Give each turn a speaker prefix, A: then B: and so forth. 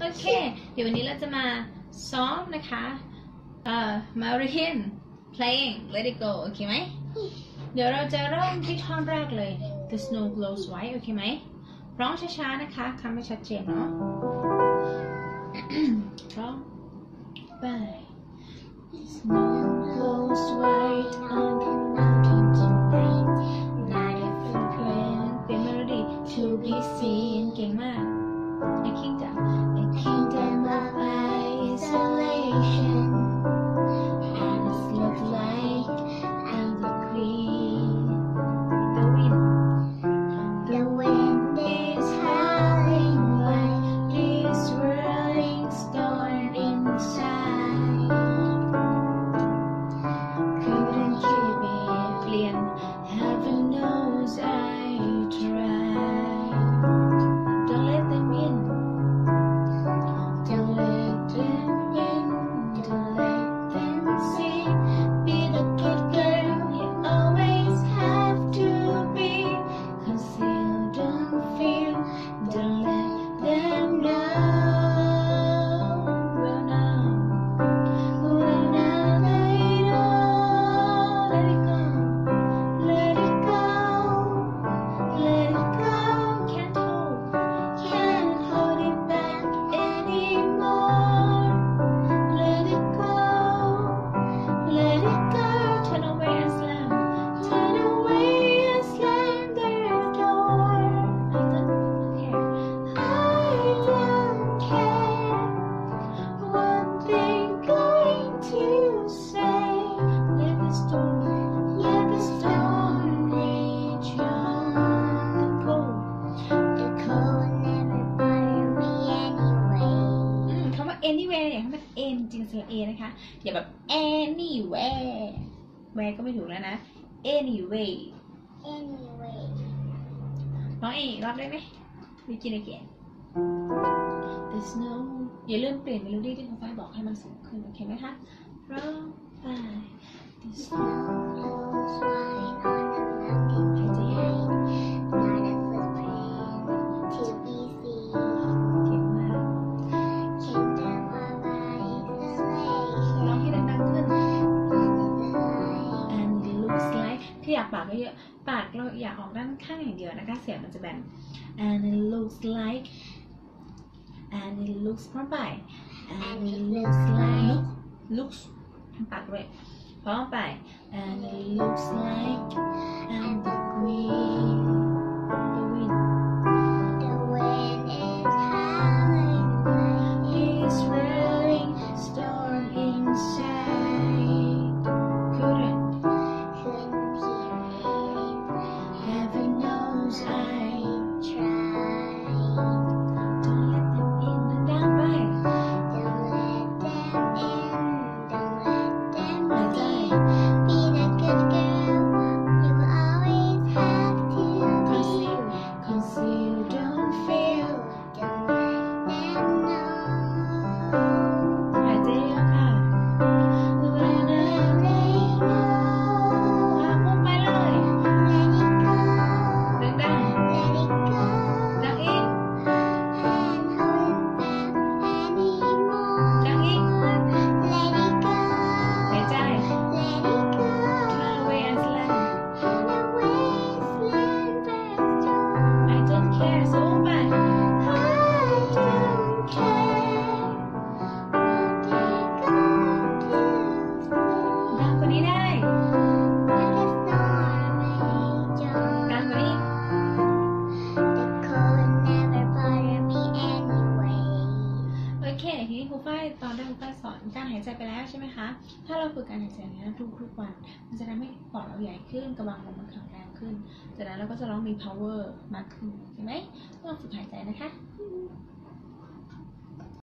A: โอเค เดี๋ยววันนี้เราจะมาซ้อมนะคะเอ่อมาเรียน playing let it go โอเคไหม เดี๋ยวเราจะเริ่มที่ท่อนแรกเลย the snow glows white โอเคไหม ร้องช้าๆนะคะคำไม่ชัดเจนเนาะ 一生 anywhere เนี่ยให้มัน n จริงสระ a นะคะอย่าแบบ anywhere where ก็ไม่ถูกแล้วนะ anywhere
B: Anywhere.
A: ร้องเองอีกรอบได้ไหม begin again the snow อย่าลืมเปลี่ยนเมโลดี้ที่คุณฟ้ายบอกให้มันสูงขึ้นโอเคไหมคะร้องไป the snow ปากก็เยอะ ปากเราอยากออกด้านข้างอย่างเดียวนะคะ เสียงมันจะแบน and it looks like and it looks พร้อมไป and it looks like looks ทำปากด้วยพร้อมไป and it looks like And the queen the wind ว่านี้ได้
B: Let the storm rage
A: ดัง
B: on.
A: กว่านี้
B: The cold never bothered me anyway.
A: โอเคทีนี้ครูฝ้ายตอนแรกครูฝ้ายสอนการหายใจไปแล้วใช่ไหมคะ ถ้าเราฝึกการหายใจอย่างนี้ทุกทุกๆวัน มันจะทำให้ปอดเราใหญ่ขึ้นกระบังลมมันแข็งแรงขึ้นจากนั้นเราก็จะร้องมี power มากขึ้นเห็นไหมลองฝึกหายใจนะคะ